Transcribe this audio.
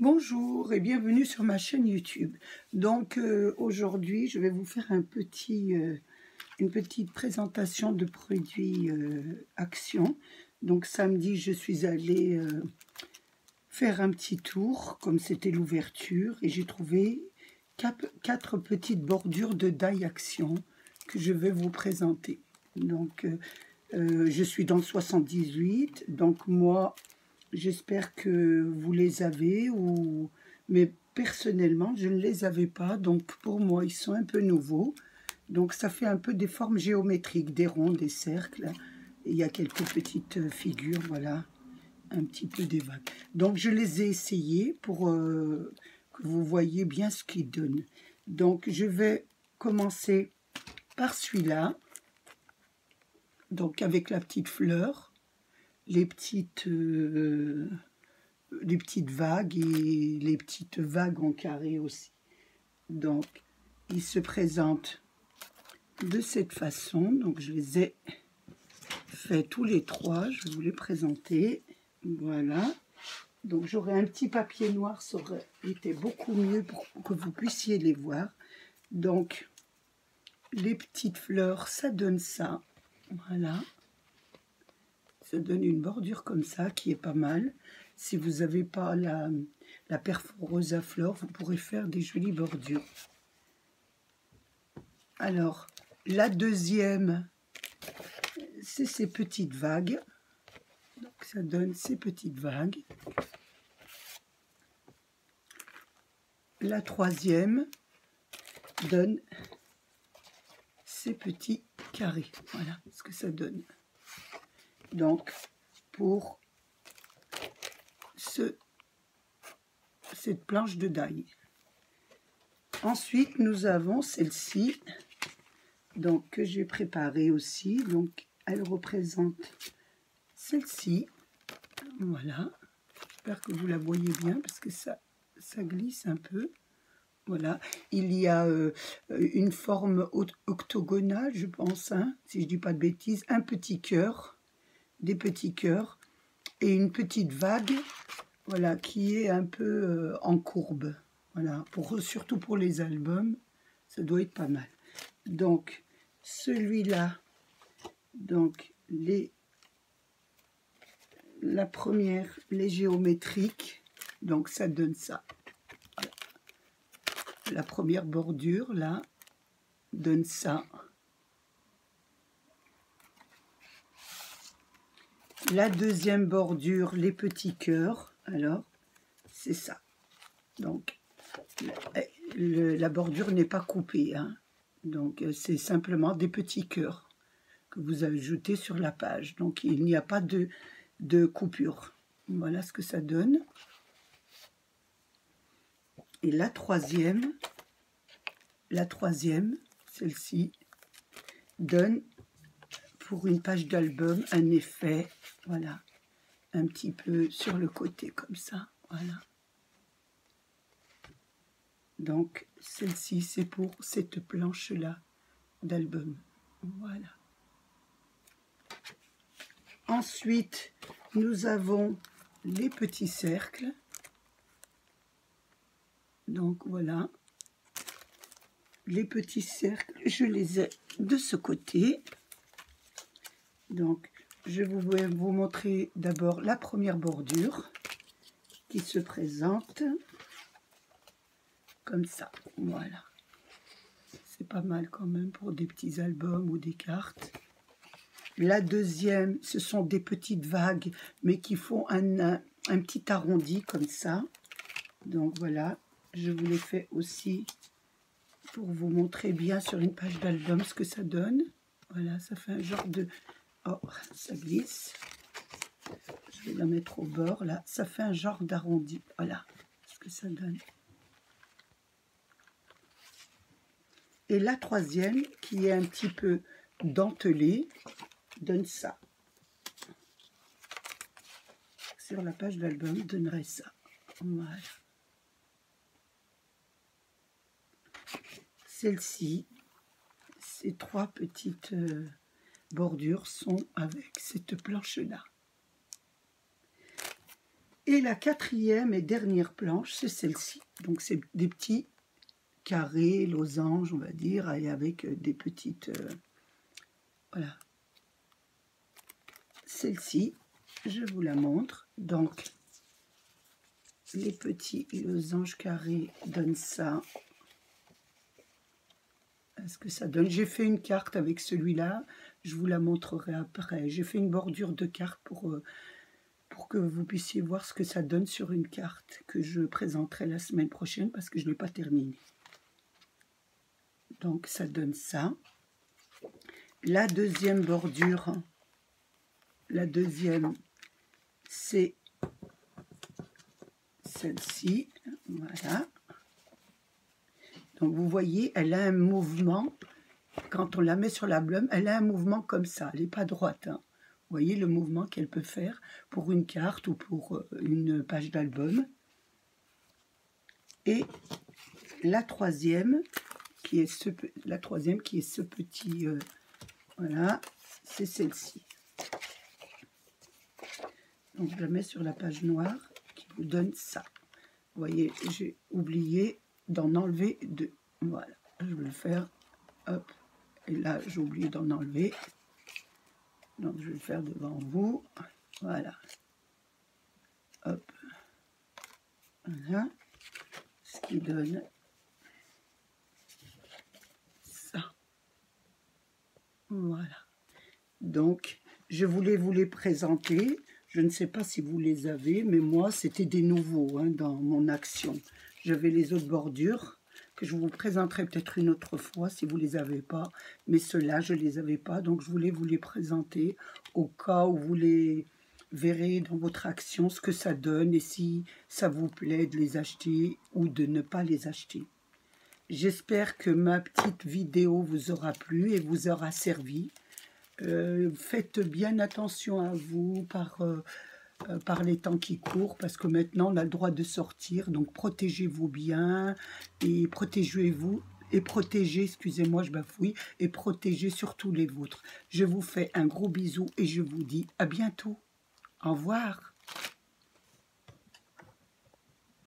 Bonjour et bienvenue sur ma chaîne YouTube. Donc euh, aujourd'hui, je vais vous faire euh, une petite présentation de produits euh, Action. Donc samedi, je suis allée faire un petit tour, comme c'était l'ouverture, et j'ai trouvé quatre, petites bordures de die Action que je vais vous présenter. Donc je suis dans le 78, donc moi J'espère que vous les avez, ou... mais personnellement, je ne les avais pas. Donc, pour moi, ils sont un peu nouveaux. Donc, ça fait un peu des formes géométriques, des ronds, des cercles. il y a quelques petites figures, voilà, un petit peu des vagues. Donc, je les ai essayés pour euh, que vous voyez bien ce qu'ils donnent. Donc, je vais commencer par celui-là. Donc, avec la petite fleur les petites, euh, les petites vagues et les petites vagues en carré aussi. Donc, ils se présentent de cette façon. Donc, je les ai fait tous les trois. Je vais vous les présenter. Voilà. Donc, j'aurais un petit papier noir, ça aurait été beaucoup mieux pour que vous puissiez les voir. Donc, les petites fleurs, ça donne ça. Voilà ça donne une bordure comme ça qui est pas mal. Si vous n'avez pas la, la perforeuse à vous pourrez faire des jolies bordures. Alors, la deuxième, c'est ces petites vagues. Donc, ça donne ces petites vagues. La troisième donne ces petits carrés. Voilà ce que ça donne donc pour ce, cette planche de daille. Ensuite, nous avons celle-ci, donc que j'ai préparée aussi. Donc, elle représente celle-ci. Voilà. J'espère que vous la voyez bien parce que ça, glisse un peu. Voilà. Il y a euh, une forme octogonale, je pense, hein, si je ne dis pas de bêtises, un petit cœur des petits cœurs et une petite vague, voilà, qui est un peu euh, en courbe. Voilà, pour, surtout pour les albums, ça doit être pas mal. Donc, celui-là, donc, les, la première, les géométriques, donc ça donne ça. La première bordure, là, donne ça. La deuxième bordure, les petits cœurs, alors, c'est ça. Donc, la bordure n'est pas coupée. Hein. Donc, c'est simplement des petits cœurs que vous ajoutez sur la page. Donc, il n'y a pas de, de coupure. Voilà ce que ça donne. Et la troisième, la troisième, celle-ci, donne pour une page d'album un effet, voilà, un petit peu sur le côté comme ça, voilà. Donc, celle-ci, c'est pour cette planche-là d'album. Voilà. Ensuite, nous avons les petits cercles. Donc, voilà. Les petits cercles, je les ai de ce côté. Donc, je vais vous montrer d'abord la première bordure qui se présente comme ça. Voilà. C'est pas mal quand même pour des petits albums ou des cartes. La deuxième, ce sont des petites vagues, mais qui font un, un petit arrondi comme ça. Donc voilà, je vous l'ai fait aussi pour vous montrer bien sur une page d'album ce que ça donne. Voilà, ça fait un genre de Oh, ça glisse. Je vais la mettre au bord, là. Ça fait un genre d'arrondi. Voilà ce que ça donne. Et la troisième, qui est un petit peu dentelée, donne ça. Sur la page d'album, donnerait ça. Voilà. Celle-ci, ces trois petites... Euh, bordures sont avec cette planche-là. Et la quatrième et dernière planche, c'est celle-ci. Donc c'est des petits carrés, losanges, on va dire, et avec euh, des petites... Euh, voilà. Celle-ci, je vous la montre. Donc, les petits losanges carrés donnent ça. Est-ce que ça donne? J'ai fait une carte avec celui-là. Je vous la montrerai après. J'ai fait une bordure de carte pour... Euh, pour que vous puissiez voir ce que ça donne sur une carte que je présenterai la semaine prochaine parce que je ne l'ai pas terminé. Donc ça donne ça. La deuxième bordure, la deuxième, c'est celle-ci. Voilà. Donc vous voyez, elle a un mouvement. Quand on la met sur la blume, elle a un mouvement comme ça. Elle n'est pas droite. Hein voyez le mouvement qu'elle peut faire pour une carte ou pour euh, une page d'album. Et la troisième, qui est ce, la troisième qui est ce petit, euh, voilà, c'est celle-ci. Donc je la mets sur la page noire qui vous donne ça. Vous voyez, j'ai oublié d'en enlever deux. Voilà, je vais le faire. Hop, et là j'ai oublié d'en enlever. Donc je vais le faire devant vous. Voilà. Hop. Voilà. Ce qui donne ça. Voilà. Donc, je voulais vous les présenter. Je ne sais pas si vous les avez, mais moi, c'était des nouveaux hein, dans mon action. J'avais les autres bordures que je vous présenterai peut-être une autre fois si vous ne les avez pas. Mais ceux-là, je ne les avais pas, donc je voulais vous les présenter au cas où vous les verrez dans votre action ce que ça donne et si ça vous plaît de les acheter ou de ne pas les acheter. J'espère que ma petite vidéo vous aura plu et vous aura servi. Euh, faites bien attention à vous par... Euh, euh, par les temps qui courent, parce que maintenant on a le droit de sortir, donc protégez-vous bien et protégez-vous et protégez, excusez-moi, je bafouille, et protégez surtout les vôtres. Je vous fais un gros bisou et je vous dis à bientôt. Au revoir.